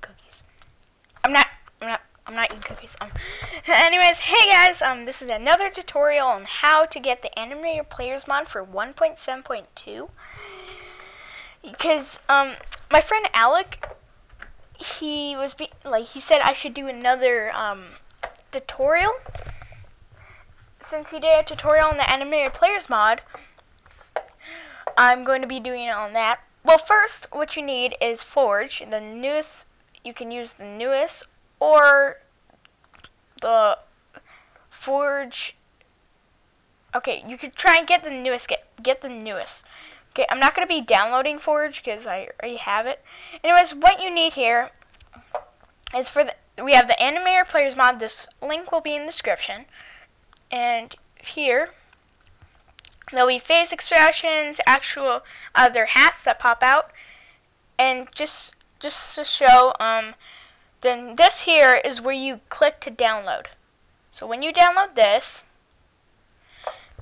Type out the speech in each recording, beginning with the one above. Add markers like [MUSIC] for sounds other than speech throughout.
Cookies. I'm not. I'm not. I'm not eating cookies. Um. [LAUGHS] Anyways, hey guys. Um. This is another tutorial on how to get the Animated Players mod for 1.7.2. Because um, my friend Alec, he was be like he said I should do another um tutorial. Since he did a tutorial on the Animated Players mod, I'm going to be doing it on that. Well, first, what you need is Forge, the newest. You can use the newest or the Forge. Okay, you could try and get the newest. Get get the newest. Okay, I'm not going to be downloading Forge because I already have it. Anyways, what you need here is for the we have the Animated Players mod. This link will be in the description, and here There'll be face expressions, actual other hats that pop out, and just just to show, um, then this here is where you click to download. So when you download this,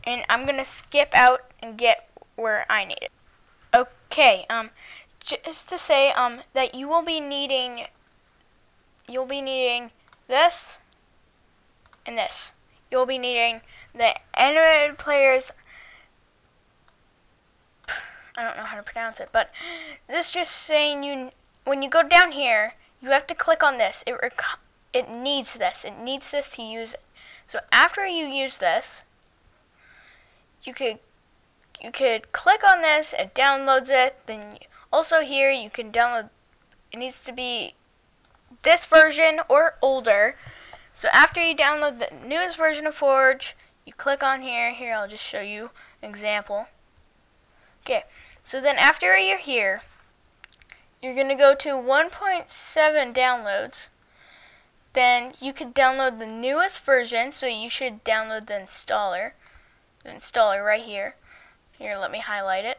and I'm gonna skip out and get where I need it. Okay, um, just to say, um, that you will be needing, you'll be needing this and this. You'll be needing the animated players I don't know how to pronounce it, but this just saying you when you go down here, you have to click on this. It it needs this. It needs this to use it. So after you use this, you could you could click on this. It downloads it. Then also here you can download. It needs to be this version or older. So after you download the newest version of Forge, you click on here. Here I'll just show you an example. Okay, so then after you're here, you're going to go to 1.7 downloads. Then you can download the newest version, so you should download the installer. The installer right here. Here, let me highlight it.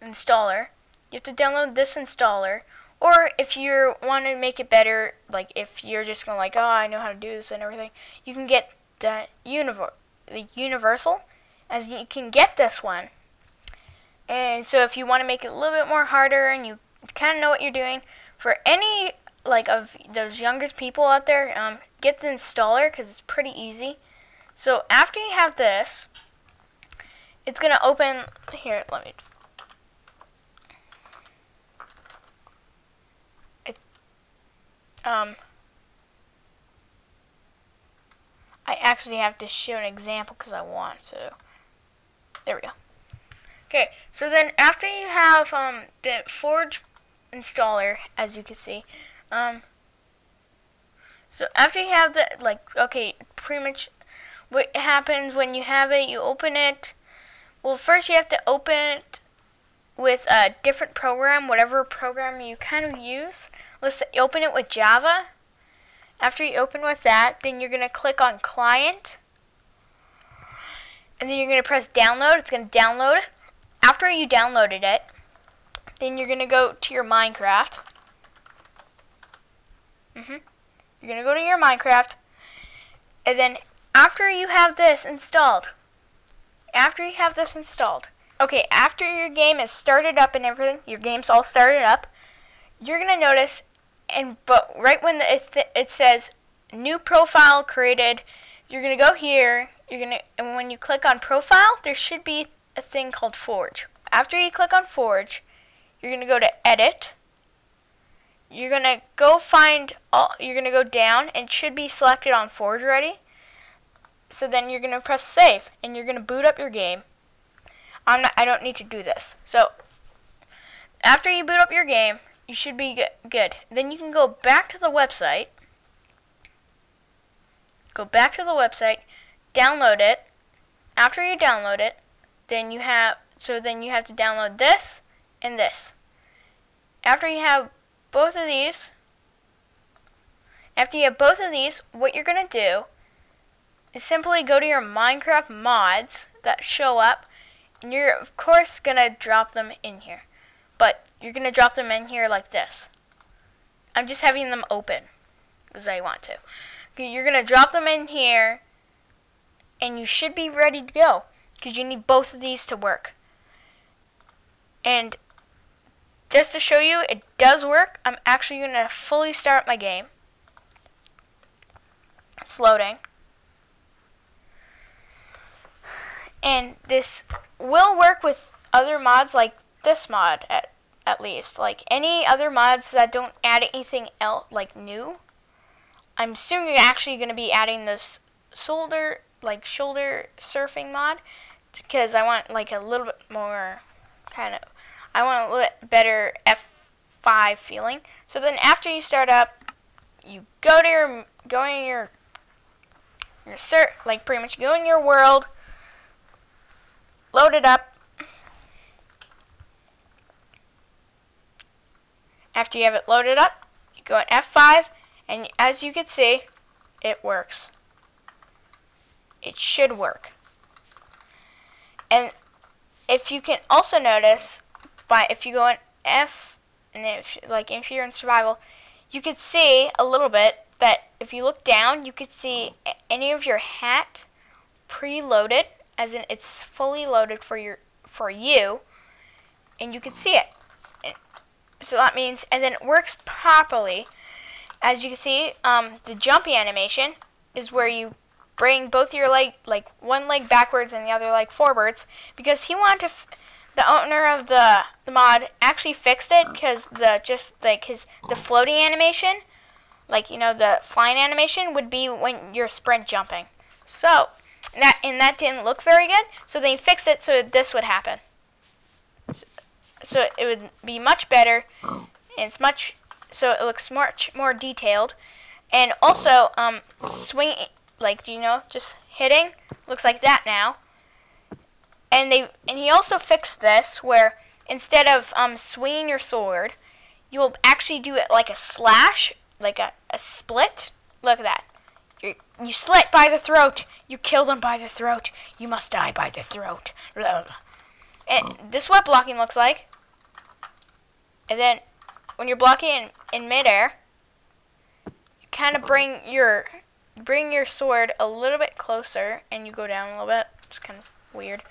Installer. You have to download this installer. Or if you want to make it better, like if you're just going to like, oh, I know how to do this and everything, you can get the, univer the universal, as you can get this one. And so if you want to make it a little bit more harder and you kind of know what you're doing, for any like of those youngest people out there, um, get the installer because it's pretty easy. So after you have this, it's going to open, here, let me, um, I actually have to show an example because I want to. There we go. Okay, so then after you have um, the Forge installer, as you can see, um, so after you have the, like, okay, pretty much what happens when you have it, you open it, well, first you have to open it with a different program, whatever program you kind of use. Let's say, open it with Java. After you open with that, then you're going to click on Client. And then you're going to press Download. It's going to download after you downloaded it, then you're going to go to your Minecraft. Mm -hmm. You're going to go to your Minecraft. And then after you have this installed, after you have this installed, okay, after your game is started up and everything, your game's all started up, you're going to notice, and but right when the, it, it says new profile created, you're going to go here, you're going to, and when you click on profile, there should be a thing called Forge. After you click on Forge, you're going to go to Edit. You're going to go find, all, you're going to go down and should be selected on Forge already. So then you're going to press Save and you're going to boot up your game. I'm not, I don't need to do this. So after you boot up your game, you should be good. Then you can go back to the website. Go back to the website, download it. After you download it, then you have so then you have to download this and this. After you have both of these, after you have both of these, what you're going to do is simply go to your Minecraft mods that show up, and you're of course going to drop them in here. But you're going to drop them in here like this. I'm just having them open because I want to. You're going to drop them in here, and you should be ready to go because you need both of these to work. And just to show you it does work, I'm actually going to fully start my game. It's loading. And this will work with other mods like this mod at, at least. Like any other mods that don't add anything else like new. I'm soon actually going to be adding this shoulder like shoulder surfing mod because I want like a little bit more kind of I want a little bit better F5 feeling. So then after you start up, you go to your go in your your cert like pretty much go in your world, load it up. After you have it loaded up, you go in F5 and as you can see, it works. It should work. And if you can also notice, by if you go in F, and if like if you're in survival, you could see a little bit that if you look down, you could see any of your hat preloaded, as in it's fully loaded for your for you, and you can see it. So that means, and then it works properly. As you can see, um, the jumpy animation is where you bring both your leg, like one leg backwards and the other leg forwards, because he wanted to the owner of the, the mod actually fixed it because the just like his the floating animation, like you know the flying animation would be when you're sprint jumping. So that and that didn't look very good. So they fixed it so this would happen. So, so it would be much better. And it's much so it looks much more detailed. And also um, swing like you know just hitting looks like that now and they and he also fixed this where instead of um, swinging your sword, you will actually do it like a slash, like a, a split. Look at that. you you slit by the throat. You kill them by the throat. You must die by the throat. And this is what blocking looks like. And then when you're blocking in, in midair, you kind of bring your bring your sword a little bit closer and you go down a little bit. It's kind of weird.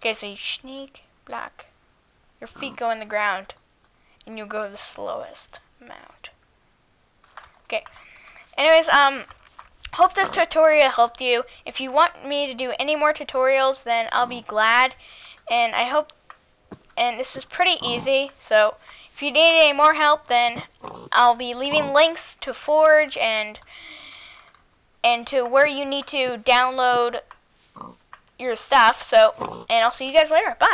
Okay, so you sneak, block. Your feet go in the ground, and you go the slowest amount. Okay. Anyways, um, hope this tutorial helped you. If you want me to do any more tutorials, then I'll be glad. And I hope, and this is pretty easy, so if you need any more help, then I'll be leaving links to Forge and and to where you need to download your stuff. So, and I'll see you guys later. Bye.